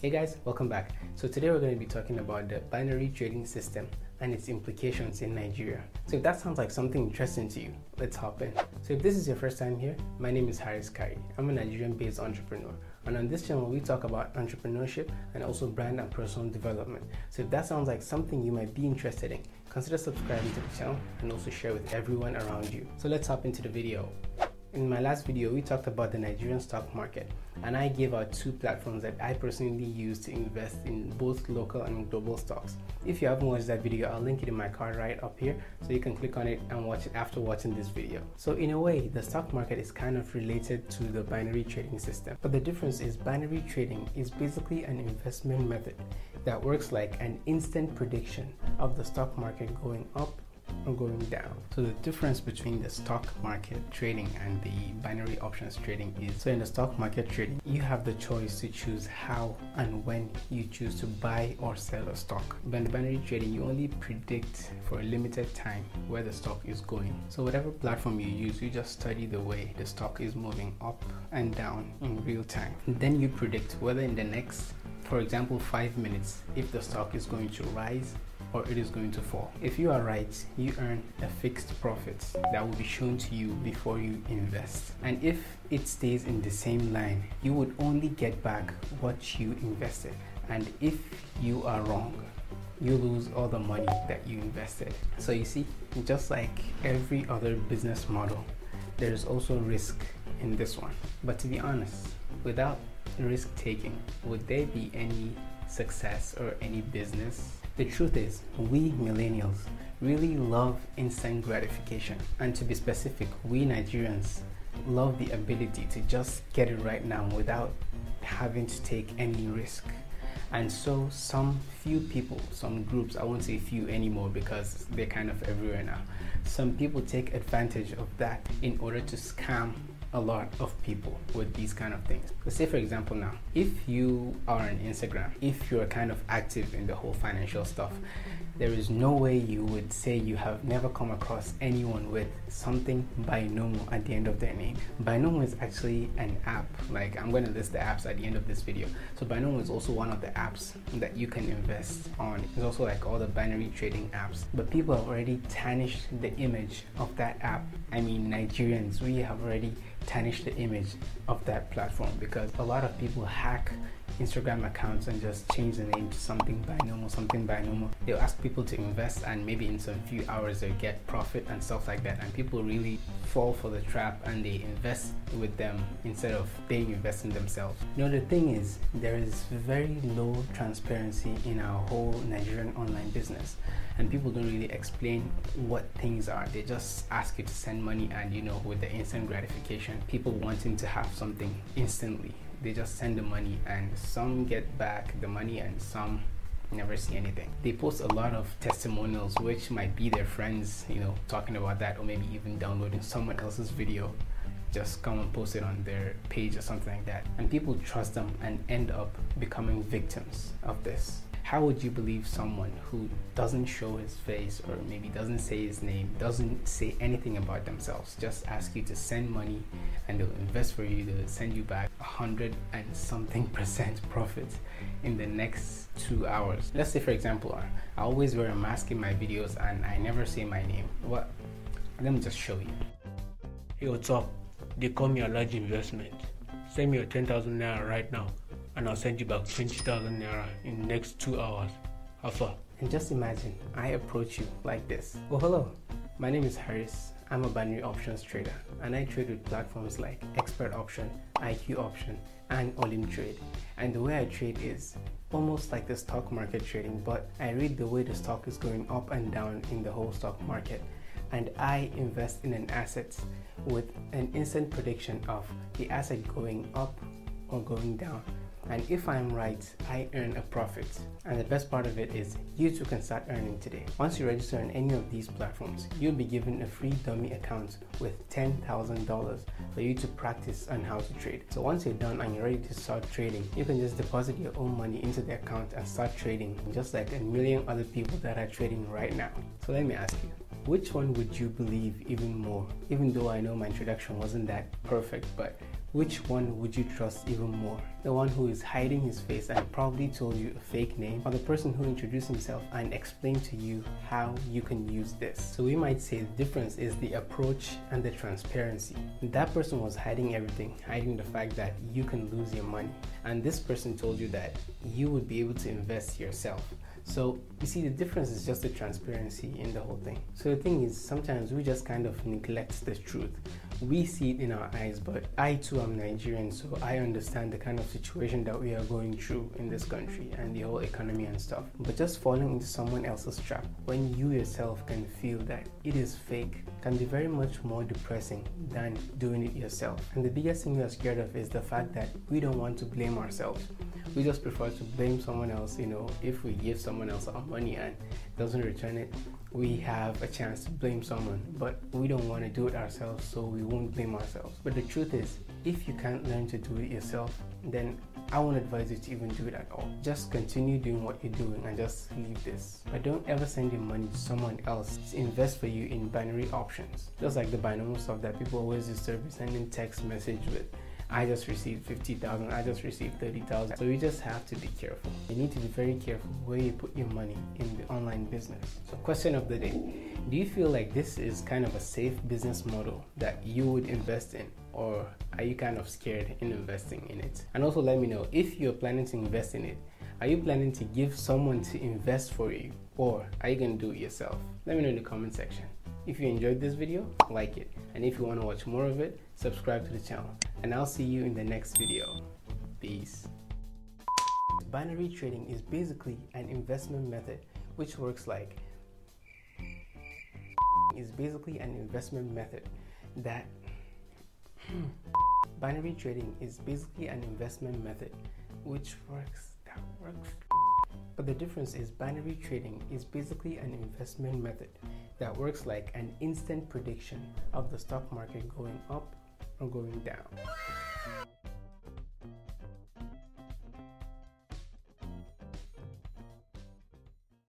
Hey guys, welcome back. So today we're going to be talking about the binary trading system and its implications in Nigeria. So if that sounds like something interesting to you, let's hop in. So if this is your first time here, my name is Haris Kari. I'm a Nigerian-based entrepreneur. And on this channel, we talk about entrepreneurship and also brand and personal development. So if that sounds like something you might be interested in, consider subscribing to the channel and also share with everyone around you. So let's hop into the video. In my last video, we talked about the Nigerian stock market, and I gave out two platforms that I personally use to invest in both local and global stocks. If you haven't watched that video, I'll link it in my card right up here, so you can click on it and watch it after watching this video. So in a way, the stock market is kind of related to the binary trading system, but the difference is binary trading is basically an investment method that works like an instant prediction of the stock market going up going down. So the difference between the stock market trading and the binary options trading is so in the stock market trading you have the choice to choose how and when you choose to buy or sell a stock. But in the binary trading you only predict for a limited time where the stock is going. So whatever platform you use you just study the way the stock is moving up and down in real time. And then you predict whether in the next for example 5 minutes if the stock is going to rise or it is going to fall. If you are right, you earn a fixed profit that will be shown to you before you invest. And if it stays in the same line, you would only get back what you invested. And if you are wrong, you lose all the money that you invested. So you see, just like every other business model, there is also risk in this one. But to be honest, without risk taking, would there be any success or any business the truth is, we millennials really love instant gratification. And to be specific, we Nigerians love the ability to just get it right now without having to take any risk. And so, some few people, some groups, I won't say few anymore because they're kind of everywhere now. Some people take advantage of that in order to scam a lot of people with these kind of things. Let's say, for example, now, if you are on Instagram, if you're kind of active in the whole financial stuff, there is no way you would say you have never come across anyone with something binomo at the end of their name. Binomo is actually an app. Like I'm going to list the apps at the end of this video. So Binomo is also one of the apps that you can invest on. It's also like all the binary trading apps. But people have already tarnished the image of that app. I mean, Nigerians, we have already tarnished the image of that platform because a lot of people hack Instagram accounts and just change the name to something binomo, something binomo. They'll ask people to invest and maybe in some few hours they'll get profit and stuff like that. And people really fall for the trap and they invest with them instead of they invest in themselves. You know, the thing is, there is very low transparency in our whole Nigerian online business and people don't really explain what things are. They just ask you to send money and you know with the instant gratification, people wanting to have something instantly they just send the money and some get back the money and some never see anything. They post a lot of testimonials which might be their friends you know talking about that or maybe even downloading someone else's video. Just come and post it on their page or something like that. And people trust them and end up becoming victims of this how would you believe someone who doesn't show his face or maybe doesn't say his name, doesn't say anything about themselves, just ask you to send money and they'll invest for you, they'll send you back a hundred and something percent profit in the next two hours? Let's say, for example, I always wear a mask in my videos and I never say my name. What? Let me just show you. Hey, what's up? They call me a large investment. Send me your 10,000 naira right now and I'll send you back 20,000 naira in the next two hours. How far? And just imagine I approach you like this. Well, hello. My name is Haris. I'm a binary options trader and I trade with platforms like Expert Option, IQ Option, and Olymp Trade. And the way I trade is almost like the stock market trading, but I read the way the stock is going up and down in the whole stock market. And I invest in an asset with an instant prediction of the asset going up or going down and if I'm right, I earn a profit. And the best part of it is you too can start earning today. Once you register on any of these platforms, you'll be given a free dummy account with $10,000 for you to practice on how to trade. So once you're done and you're ready to start trading, you can just deposit your own money into the account and start trading just like a million other people that are trading right now. So let me ask you, which one would you believe even more? Even though I know my introduction wasn't that perfect, but which one would you trust even more? The one who is hiding his face and probably told you a fake name, or the person who introduced himself and explained to you how you can use this? So we might say the difference is the approach and the transparency. That person was hiding everything, hiding the fact that you can lose your money. And this person told you that you would be able to invest yourself. So you see, the difference is just the transparency in the whole thing. So the thing is, sometimes we just kind of neglect the truth. We see it in our eyes, but I too am Nigerian, so I understand the kind of situation that we are going through in this country and the whole economy and stuff. But just falling into someone else's trap when you yourself can feel that it is fake can be very much more depressing than doing it yourself. And the biggest thing we are scared of is the fact that we don't want to blame ourselves we just prefer to blame someone else. You know, if we give someone else our money and doesn't return it, we have a chance to blame someone, but we don't want to do it ourselves, so we won't blame ourselves. But the truth is, if you can't learn to do it yourself, then I won't advise you to even do it at all. Just continue doing what you're doing and just leave this. But don't ever send your money to someone else to invest for you in binary options. Just like the binomo stuff that people always used to be sending text message with I just received 50,000, I just received 30,000. So you just have to be careful. You need to be very careful where you put your money in the online business. So question of the day, do you feel like this is kind of a safe business model that you would invest in or are you kind of scared in investing in it? And also let me know if you're planning to invest in it, are you planning to give someone to invest for you or are you going to do it yourself? Let me know in the comment section. If you enjoyed this video, like it. And if you want to watch more of it, subscribe to the channel and I'll see you in the next video. Peace. Binary trading is basically an investment method which works like is basically an investment method that binary trading is basically an investment method which works that works but the difference is binary trading is basically an investment method that works like an instant prediction of the stock market going up or going down